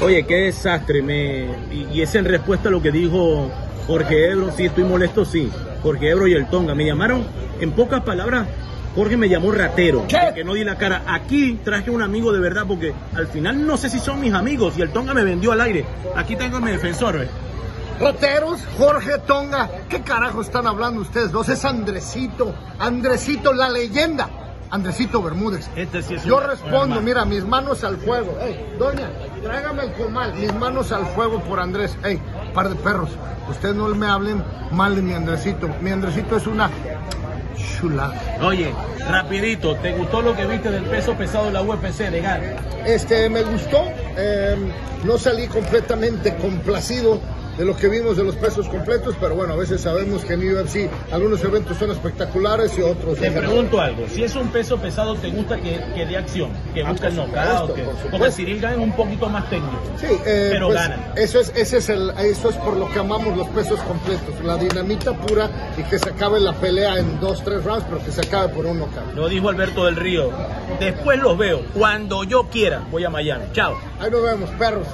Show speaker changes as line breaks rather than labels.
Oye, qué desastre. Me... Y, es en respuesta a lo que dijo Jorge Ebro. Sí, estoy molesto, sí. Jorge Ebro y el Tonga. Me llamaron, en pocas palabras, Jorge me llamó ratero. Que no di la cara. Aquí traje un amigo de verdad porque al final no sé si son mis amigos y el Tonga me vendió al aire. Aquí tengo a mi defensor. ¿ves?
Rateros, Jorge Tonga, ¿qué carajo están hablando ustedes dos? Es Andresito, Andresito, la leyenda. Andresito Bermúdez.
Este sí es
Yo
un-
respondo, mira, mis manos al fuego. Doña, tráigame el comal, mis manos al fuego por Andrés. Ey, par de perros, ustedes no me hablen mal de mi Andresito. Mi Andresito es una chulada.
Oye, rapidito, ¿te gustó lo que viste del peso pesado de la UFC de Gar?
Este, me gustó. eh, no salí completamente complacido de lo que vimos de los pesos completos, pero bueno, a veces sabemos que en UFC algunos eventos son espectaculares y otros.
Te pregunto algo, si es un peso pesado, ¿te gusta que, que dé acción? Que
Ah,
busque el
por
knockout. Porque Cyril Gane es un poquito más técnico.
Sí, eh,
Pero
pues,
ganan.
Eso es, ese es el, eso es por lo que amamos los pesos completos, la dinamita pura y que se acabe la pelea en dos, tres rounds, pero que se acabe por un knockout.
Lo dijo Alberto del Río. Después los veo. Cuando yo quiera, voy a Miami. Chao.
Ahí nos vemos, perros.